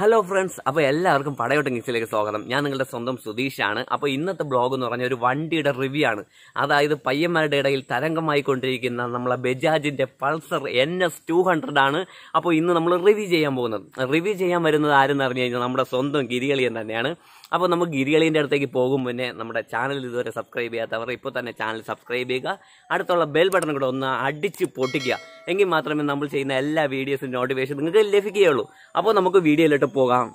Hello friends അപ്പോൾ എല്ലാവർക്കും പടയോട്ട ഗിക്സിലേക്ക് സ്വാഗതം. ഞാൻ നിങ്ങളുടെ സ്വന്തം സുതീഷാണ് അപ്പോൾ ഇന്നത്തെ ബ്ലോഗ് എന്ന് പറഞ്ഞ ഒരു വണ്ടിയുടെ റിവ്യൂ ആണ്. അതായത് പയ്യന്മാരുടെ ഇടയിൽ തരംഗമായി കൊണ്ടിരിക്കുന്ന നമ്മളെ ബജാജിന്റെ Pulsar N S two hundred ആണ്. അപ്പോൾ ഇന്ന് നമ്മൾ റിവ്യൂ ചെയ്യാൻ പോകുന്നത്. റിവ്യൂ ചെയ്യാൻ വരുന്നത് ആരെന്ന് പറഞ്ഞു കഴിഞ്ഞാൽ നമ്മുടെ സ്വന്തം ഗിരികളിയൻ തന്നെയാണ്. അപ്പോൾ നമുക്ക് ഗിരികളീന്റെ അടുത്തേക്ക് പോകും മുന്നേ നമ്മുടെ ചാനൽ ഇതുവരെ സബ്സ്ക്രൈബ് ചെയ്യാത്തവർ ഇപ്പോൾ തന്നെ ചാനൽ സബ്സ്ക്രൈബ് ചെയ്യുക. അടുത്തുള്ള ബെൽ ബട്ടൺ കൂടെ ഒന്ന് അടിച്ച് പൊട്ടിക്കുക. എങ്കിൽ മാത്രമേ നമ്മൾ ചെയ്യുന്ന എല്ലാ വീഡിയോസും നോട്ടിഫിക്കേഷൻ നിങ്ങൾക്ക് ലഭിക്കുകയുള്ളൂ. അപ്പോൾ നമുക്ക് വീഡിയോയിലോട്ട് പോകാം.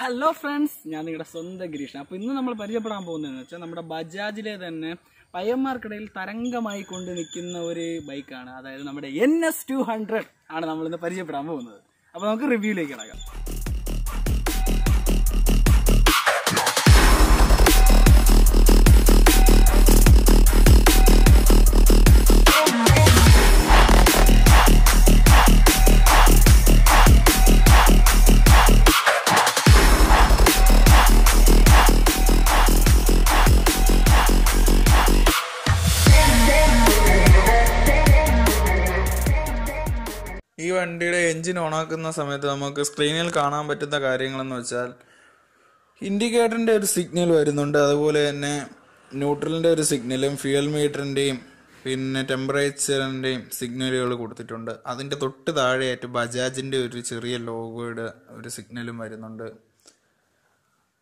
ഹലോ ഫ്രണ്ട്സ് ഞാൻ നിങ്ങളുടെ സ്വന്തം ഗിരീഷ് അപ്പോൾ ഇന്ന് നമ്മൾ പരിചയപ്പെടാൻ പോകുന്നതെന്ന് വെച്ചാൽ നമ്മുടെ ബജാജിലെ തന്നെ പയ്യന്മാർക്കിടയിൽ തരംഗമായി കൊണ്ട് നിൽക്കുന്ന ഒരു ബൈക്കാണ്. അതായത് നമ്മുടെ എൻ എസ് ടു ഹൺഡ്രഡ് ആണ് നമ്മൾ ഇന്ന് പരിചയപ്പെടാൻ പോകുന്നത്. അപ്പോൾ നമുക്ക് റിവ്യൂയിലേക്ക് കിടക്കാം. ഈ വണ്ടിയുടെ എഞ്ചിൻ ഓണാക്കുന്ന സമയത്ത് നമുക്ക് സ്ക്രീനിൽ കാണാൻ പറ്റുന്ന കാര്യങ്ങളെന്ന് വെച്ചാൽ ഇൻഡിക്കേറ്ററിന്റെ ഒരു സിഗ്നൽ വരുന്നുണ്ട്. അതുപോലെ തന്നെ ന്യൂട്രലിന്റെ ഒരു സിഗ്നലും ഫ്യൂൽ മീറ്ററിന്റെയും പിന്നെ ടെമ്പറേച്ചറിന്റെയും സിഗ്നലുകൾ കൊടുത്തിട്ടുണ്ട്. അതിന്റെ തൊട്ട് താഴെയായിട്ട് ബജാജിന്റെ ഒരു ചെറിയ ലോഗോയുടെ ഒരു സിഗ്നലും വരുന്നുണ്ട്.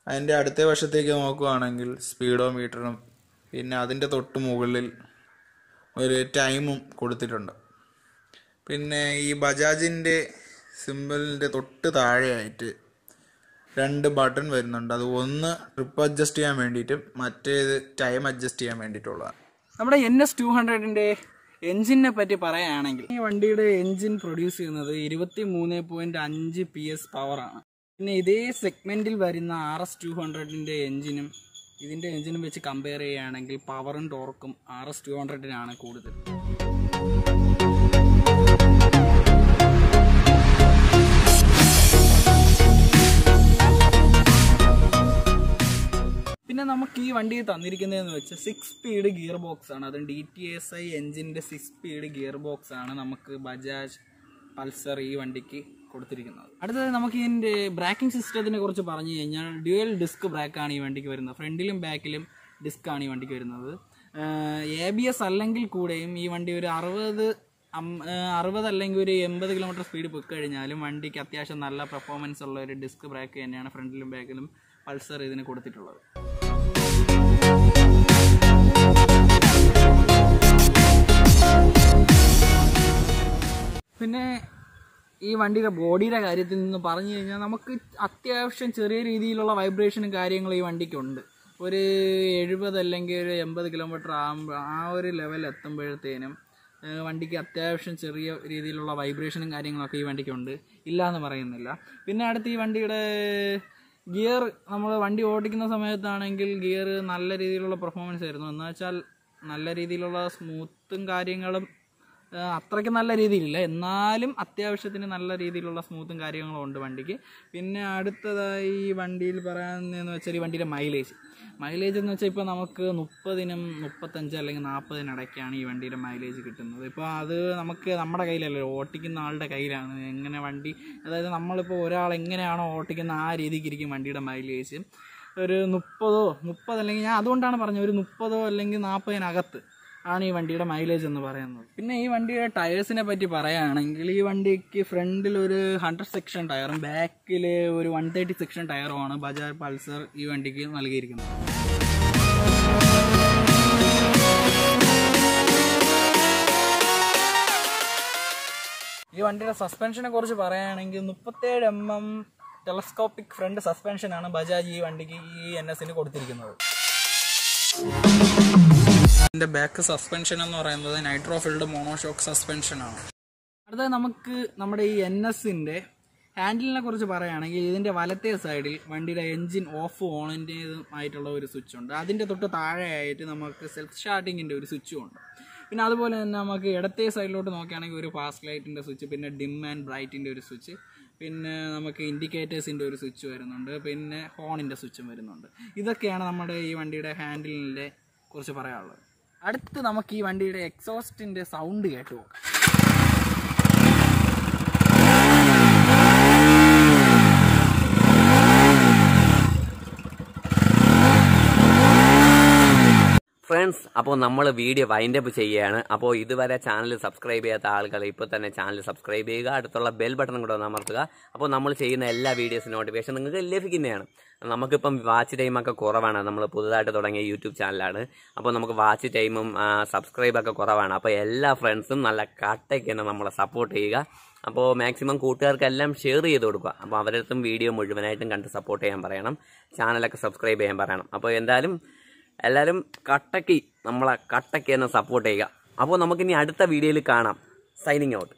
അതിന്റെ അടുത്ത വശത്തേക്ക് നോക്കുകയാണെങ്കിൽ സ്പീഡോ മീറ്ററും പിന്നെ അതിന്റെ തൊട്ട് മുകളിൽ ഒരു ടൈമും കൊടുത്തിട്ടുണ്ട്. പിന്നെ ഈ ബജാജിന്റെ സിമ്പിളിന്റെ തൊട്ട് താഴെയായിട്ട് രണ്ട് ബട്ടൺ വരുന്നുണ്ട്. അത് ഒന്ന് ട്രിപ്പ് അഡ്ജസ്റ്റ് ചെയ്യാൻ വേണ്ടിയിട്ടും മറ്റേത് ടൈം അഡ്ജസ്റ്റ് ചെയ്യാൻ വേണ്ടിയിട്ടുള്ളതാണ്. നമ്മുടെ എൻ എസ് ടു ഹൺഡ്രഡിന്റെ എൻജിനെ പറ്റി പറയുകയാണെങ്കിൽ ഈ വണ്ടിയുടെ എൻജിൻ പ്രൊഡ്യൂസ് ചെയ്യുന്നത് ഇരുപത്തി മൂന്ന് പോയിന്റ് അഞ്ച് പി എസ് പവറാണ് പിന്നെ ഇതേ സെഗ്മെന്റിൽ വരുന്ന ആർ എസ് ടു ഹൺഡ്രഡിന്റെ എൻജിനും ഇതിന്റെ എൻജിനും വെച്ച് കമ്പയർ ചെയ്യുകയാണെങ്കിൽ പവറും ടോർക്കും ആർ എസ് ടു ഹൺഡ്രഡിനാണ് കൂടുതൽ. പിന്നെ നമുക്ക് ഈ വണ്ടി തന്നിരിക്കുന്നതെന്ന് വെച്ചാൽ സിക്സ് സ്പീഡ് ഗിയർ ബോക്സ് ആണ്. അതും ഡി ടി എസ് ഐ എഞ്ചിന്റെ സിക്സ് സ്പീഡ് ഗിയർ ബോക്സ് ആണ് നമുക്ക് ബജാജ് പൾസർ ഈ വണ്ടിക്ക് കൊടുത്തിരിക്കുന്നത്. അടുത്തത് നമുക്ക് ഇതിന്റെ ബ്രാക്കിംഗ് സിസ്റ്റത്തിനെ കുറിച്ച് പറഞ്ഞു കഴിഞ്ഞാൽ ഡ്യുവൽ ഡിസ്ക് ബ്രാക്കാണ് ഈ വണ്ടിക്ക് വരുന്നത്. ഫ്രണ്ടിലും ബാക്കിലും ഡിസ്ക് ആണ് ഈ വണ്ടിക്ക് വരുന്നത്. എ ബി എസ് അല്ലെങ്കിൽ കൂടെയും ഈ വണ്ടി ഒരു അറുപത് അറുപത് അല്ലെങ്കിൽ ഒരു എൺപത് കിലോമീറ്റർ സ്പീഡ് പോയി കഴിഞ്ഞാലും വണ്ടിക്ക് അത്യാവശ്യം നല്ല പെർഫോമൻസ് ഉള്ള ഒരു ഡിസ്ക് ബ്രേക്ക് തന്നെയാണ് ഫ്രണ്ടിലും ബാക്കിലും പൾസർ ഇതിന് കൊടുത്തിട്ടുള്ളത്. പിന്നെ ഈ വണ്ടിയുടെ ബോഡിയുടെ കാര്യത്തിൽ നിന്ന് പറഞ്ഞു കഴിഞ്ഞാൽ നമുക്ക് അത്യാവശ്യം ചെറിയ രീതിയിലുള്ള വൈബ്രേഷനും കാര്യങ്ങളും ഈ വണ്ടിക്കുണ്ട്. ഒരു എഴുപത് അല്ലെങ്കിൽ ഒരു എൺപത് കിലോമീറ്റർ ആകുമ്പോൾ ആ ഒരു ലെവൽ എത്തുമ്പോഴത്തേനും വണ്ടിക്ക് അത്യാവശ്യം ചെറിയ രീതിയിലുള്ള വൈബ്രേഷനും കാര്യങ്ങളൊക്കെ ഈ വണ്ടിക്കുണ്ട്. ഇല്ല എന്ന് പറയുന്നില്ല. പിന്നെ അടുത്ത് ഈ വണ്ടിയുടെ ഗിയർ നമ്മൾ വണ്ടി ഓടിക്കുന്ന സമയത്താണെങ്കിൽ ഗിയർ നല്ല രീതിയിലുള്ള പെർഫോമൻസ് ആയിരുന്നു. എന്ന് വെച്ചാൽ നല്ല രീതിയിലുള്ള സ്മൂത്തും കാര്യങ്ങളും അത്രയ്ക്ക് നല്ല രീതിയിലില്ല. എന്നാലും അത്യാവശ്യത്തിന് നല്ല രീതിയിലുള്ള സ്മൂത്തും കാര്യങ്ങളും ഉണ്ട് വണ്ടിക്ക്. പിന്നെ അടുത്തതായി ഈ വണ്ടിയിൽ പറയാമെന്ന് വെച്ചാൽ ഈ വണ്ടിയുടെ മൈലേജ്. മൈലേജ് എന്ന് വെച്ചാൽ ഇപ്പോൾ നമുക്ക് മുപ്പതിനും മുപ്പത്തഞ്ച് അല്ലെങ്കിൽ നാൽപ്പതിനിടയ്ക്കാണ് ഈ വണ്ടിയുടെ മൈലേജ് കിട്ടുന്നത്. ഇപ്പോൾ അത് നമുക്ക് നമ്മുടെ കയ്യിലല്ലോ ഓട്ടിക്കുന്ന ആളുടെ കയ്യിലാണ്. എങ്ങനെ വണ്ടി അതായത് നമ്മളിപ്പോൾ ഒരാൾ എങ്ങനെയാണോ ഓട്ടിക്കുന്ന ആ രീതിക്ക് ഇരിക്കും വണ്ടിയുടെ മൈലേജ്. ഒരു മുപ്പതോ മുപ്പത് അല്ലെങ്കിൽ ഞാൻ അതുകൊണ്ടാണ് പറഞ്ഞത് ഒരു മുപ്പതോ അല്ലെങ്കിൽ നാൽപ്പതിനകത്ത് ആണ് ഈ വണ്ടിയുടെ മൈലേജ് എന്ന് പറയുന്നത്. പിന്നെ ഈ വണ്ടിയുടെ ടയേഴ്സിനെ പറ്റി പറയുകയാണെങ്കിൽ ഈ വണ്ടിക്ക് ഫ്രണ്ടിൽ ഒരു ഹൺഡ്രഡ് സെക്ഷൻ ടയറും ബാക്കിൽ ഒരു വൺ തേർട്ടി സെക്ഷൻ ആണ് ബജാജ് പൾസർ ഈ വണ്ടിക്ക് നൽകിയിരിക്കുന്നത്. ഈ വണ്ടിയുടെ സസ്പെൻഷനെ കുറിച്ച് പറയുകയാണെങ്കിൽ മുപ്പത്തേഴ് എം എം ടെലസ്കോപ്പിക് ഫ്രണ്ട് സസ്പെൻഷനാണ് ബജാജ് ഈ വണ്ടിക്ക് ഈ എൻ എസിന് കൊടുത്തിരിക്കുന്നത്. ഇതിന്റെ ബാക്ക് സസ്പെൻഷൻ എന്ന് പറയുന്നത് നൈട്രോ ഫിൽഡ് മോണോഷോക്ക് സസ്പെൻഷൻ ആണ്. അടുത്ത നമുക്ക് നമ്മുടെ ഈ എൻ എസിന്റെ ഹാൻഡിലിനെ കുറിച്ച് പറയുകയാണെങ്കിൽ ഇതിന്റെ വലത്തെ സൈഡിൽ വണ്ടിയുടെ എൻജിൻ ഓഫ് ഓണിന്റെതുമായിട്ടുള്ള ഒരു സ്വിച്ച് ഉണ്ട്. അതിന്റെ തൊട്ട് താഴെയായിട്ട് നമുക്ക് സെൽഫ് സ്റ്റാർട്ടിങ്ങിന്റെ ഒരു സ്വിച്ചും ഉണ്ട്. പിന്നെ അതുപോലെ തന്നെ നമുക്ക് ഇടത്തെ സൈഡിലോട്ട് നോക്കുകയാണെങ്കിൽ ഒരു ഫാസ്റ്റ് ലൈറ്റിന്റെ സ്വിച്ച് പിന്നെ ഡിം ആൻഡ് ബ്രൈറ്റിന്റെ ഒരു സ്വിച്ച് പിന്നെ നമുക്ക് ഇൻഡിക്കേറ്റേഴ്സിന്റെ ഒരു സ്വിച്ച് വരുന്നുണ്ട് പിന്നെ ഹോണിന്റെ സ്വിച്ചും വരുന്നുണ്ട്. ഇതൊക്കെയാണ് നമ്മുടെ ഈ വണ്ടിയുടെ ഹാൻഡിലിനെ കുറിച്ച് പറയാനുള്ളത്. അടുത്ത് നമുക്ക് ഈ വണ്ടിയുടെ എക്സോസ്റ്റിന്റെ സൗണ്ട് കേട്ടു നോക്കാം ഫ്രണ്ട്സ് അപ്പോൾ നമ്മൾ വീഡിയോ വൈൻഡപ്പ് ചെയ്യുകയാണ് അപ്പോൾ ഇതുവരെ ചാനൽ സബ്സ്ക്രൈബ് ചെയ്യാത്ത ആളുകൾ ഇപ്പോൾ തന്നെ ചാനൽ സബ്സ്ക്രൈബ് ചെയ്യുക. അടുത്തുള്ള ബെൽ ബട്ടൺ കൂടെ അമർത്തുക. അപ്പോൾ നമ്മൾ ചെയ്യുന്ന എല്ലാ വീഡിയോസ് നോട്ടിഫിക്കേഷൻ നിങ്ങൾക്ക് ലഭിക്കുന്നതാണ്. നമുക്കിപ്പം വാച്ച് ടൈമൊക്കെ കുറവാണ്. നമ്മൾ പുതുതായിട്ട് തുടങ്ങിയ യൂട്യൂബ് ചാനലാണ് അപ്പോൾ നമുക്ക് വാച്ച് ടൈമും സബ്സ്ക്രൈബൊക്കെ കുറവാണ്. അപ്പോൾ എല്ലാ ഫ്രണ്ട്സും നല്ല കട്ടയ്ക്ക് തന്നെ നമ്മളെ സപ്പോർട്ട് ചെയ്യുക. അപ്പോൾ മാക്സിമം കൂട്ടുകാർക്കെല്ലാം ഷെയർ ചെയ്ത് കൊടുക്കുക. അപ്പോൾ അവരടുത്തും വീഡിയോ മുഴുവനായിട്ടും കണ്ട് സപ്പോർട്ട് ചെയ്യാൻ പറയണം. ചാനലൊക്കെ സബ്സ്ക്രൈബ് ചെയ്യാൻ പറയണം. അപ്പോൾ എന്തായാലും എല്ലാവരും കട്ടക്കി നമ്മളെ കട്ടക്കി തന്നെ സപ്പോർട്ട് ചെയ്യുക. അപ്പോൾ നമുക്കിനി അടുത്ത വീഡിയോയിൽ കാണാം. Signing out